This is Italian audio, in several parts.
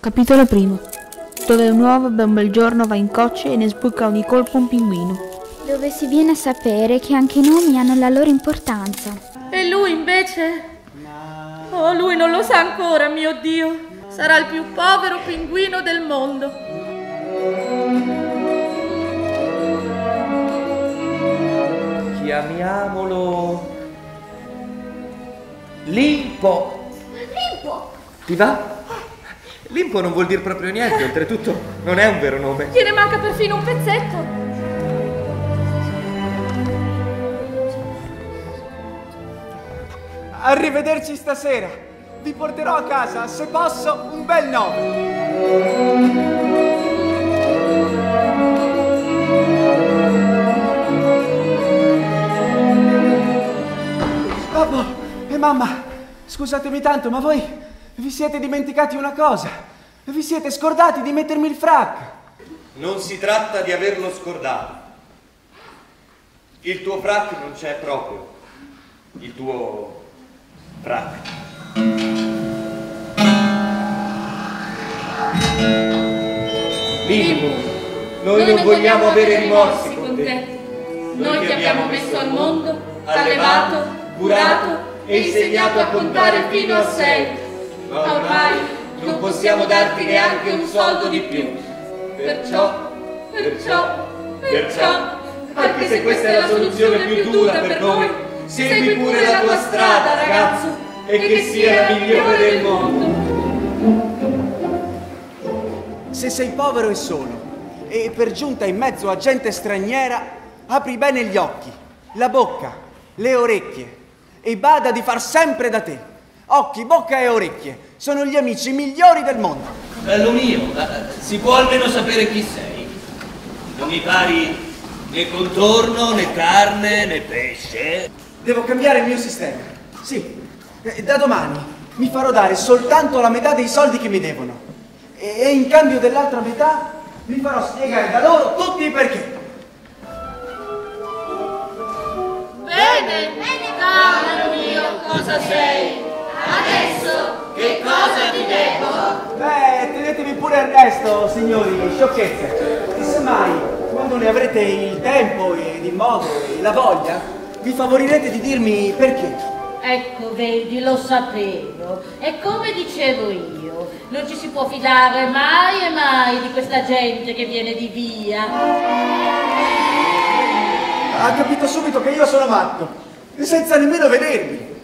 Capitolo primo Dove un uovo e un bel giorno va in cocce e ne sbuca ogni colpo un pinguino. Dove si viene a sapere che anche i nomi hanno la loro importanza. E lui invece? Oh, lui non lo sa ancora, mio Dio. Sarà il più povero pinguino del mondo. Chiamiamolo Limpo. Limpo! Ti va? Limpo non vuol dire proprio niente, oltretutto non è un vero nome. Gliene manca perfino un pezzetto. Arrivederci stasera. Vi porterò a casa, se posso, un bel nome. Papà e mamma, scusatemi tanto, ma voi vi siete dimenticati una cosa. Vi siete scordati di mettermi il frac. Non si tratta di averlo scordato. Il tuo frac non c'è proprio. Il tuo frac. Limpo, noi non vogliamo avere rimorsi con te. Noi ti abbiamo messo al mondo, allevato, curato e insegnato a contare fino a sei. Ma ormai non possiamo darti neanche un soldo di più. Perciò, perciò, perciò, anche se questa è la soluzione più dura per noi, segui pure la tua strada, ragazzo, e che sia la migliore del mondo. Se sei povero e solo e per giunta in mezzo a gente straniera, apri bene gli occhi, la bocca, le orecchie e bada di far sempre da te. Occhi, bocca e orecchie sono gli amici migliori del mondo. Bello mio, eh, si può almeno sapere chi sei. Non mi pari né contorno, né carne, né pesce. Devo cambiare il mio sistema. Sì, eh, da domani mi farò dare soltanto la metà dei soldi che mi devono. E in cambio dell'altra metà vi farò spiegare da loro tutti i perché. Bene, caro mio, cosa sei? Adesso che cosa ti devo? Beh, tenetevi pure il resto, signori, sciocchezze. E semmai, quando ne avrete il tempo ed il modo e la voglia, vi favorirete di dirmi perché. Ecco, vedi, lo sapevo. E come dicevo io, non ci si può fidare mai e mai di questa gente che viene di via. Ha capito subito che io sono matto, senza nemmeno vedermi.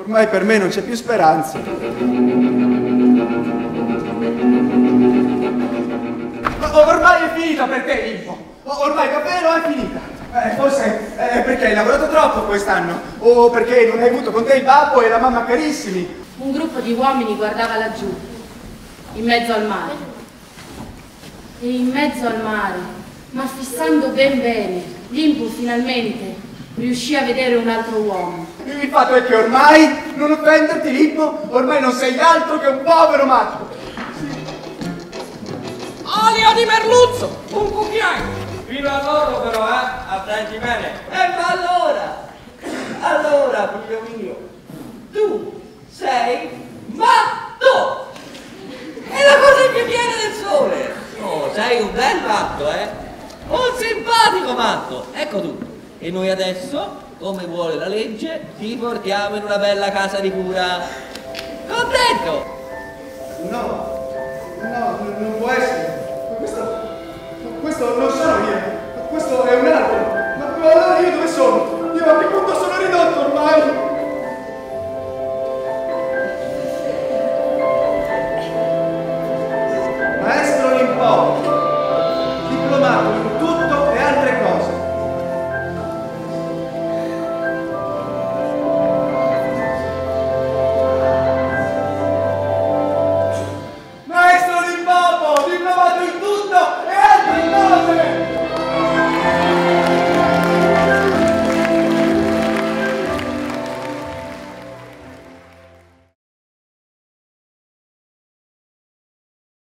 Ormai per me non c'è più speranza. Ma ormai è finita per te, Limpo. O- Ormai davvero è finita. Eh, forse è perché hai lavorato troppo quest'anno, o perché non hai avuto con te il babbo e la mamma carissimi. Un gruppo di uomini guardava laggiù, in mezzo al mare. E in mezzo al mare, ma fissando ben bene, Limpo finalmente riuscì a vedere un altro uomo. Il fatto è che ormai, non offenderti, Limpo, ormai non sei altro che un povero matto. Olio di merluzzo, un cucchiaio. Fino a loro però, eh? Attenti bene. Eh, ma allora, allora, figlio mio, tu sei matto! È la cosa che viene del sole. Oh, sei un bel matto, eh? Un simpatico matto. Ecco tutto e noi adesso, come vuole la legge, ti portiamo in una bella casa di cura. Contento? No, no, non può essere. Questo, questo non sono io, questo è un altro. Ma allora